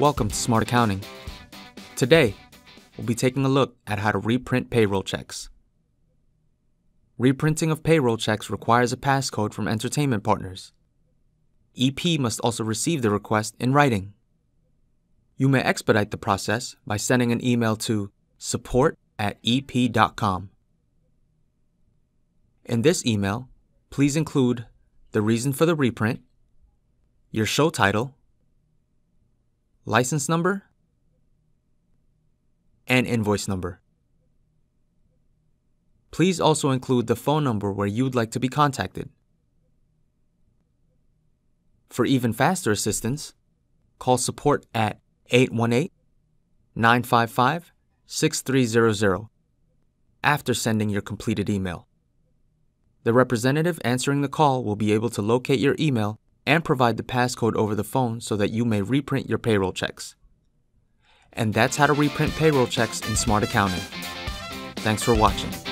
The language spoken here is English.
Welcome to SmartAccounting. Today, we'll be taking a look at how to reprint payroll checks. Reprinting of payroll checks requires a passcode from entertainment partners. EP must also receive the request in writing. You may expedite the process by sending an email to support at ep.com. In this email, please include the reason for the reprint, your show title, license number, and invoice number. Please also include the phone number where you would like to be contacted. For even faster assistance, call support at 818 955 6300 after sending your completed email. The representative answering the call will be able to locate your email and provide the passcode over the phone so that you may reprint your payroll checks. And that's how to reprint payroll checks in SmartAccounting. Thanks for watching.